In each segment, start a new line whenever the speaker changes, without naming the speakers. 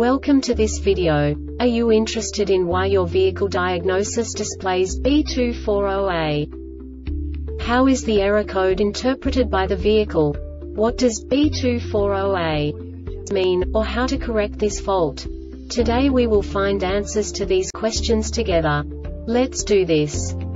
Welcome to this video. Are you interested in why your vehicle diagnosis displays B240A? How is the error code interpreted by the vehicle? What does B240A mean, or how to correct this fault? Today we will find answers to these questions together. Let's do this.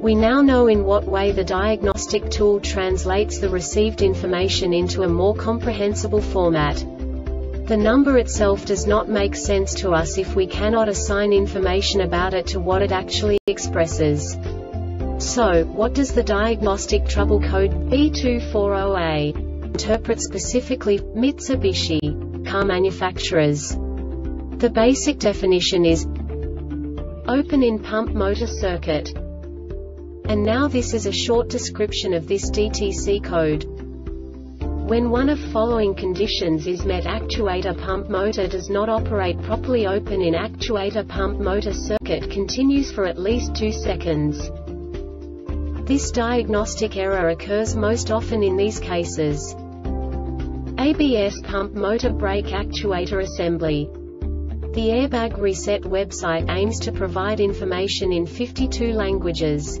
We now know in what way the diagnostic tool translates the received information into a more comprehensible format. The number itself does not make sense to us if we cannot assign information about it to what it actually expresses. So, what does the diagnostic trouble code B240A interpret specifically Mitsubishi car manufacturers? The basic definition is open in pump motor circuit. And now this is a short description of this DTC code. When one of following conditions is met actuator pump motor does not operate properly open in actuator pump motor circuit continues for at least 2 seconds. This diagnostic error occurs most often in these cases. ABS pump motor brake actuator assembly. The Airbag Reset website aims to provide information in 52 languages.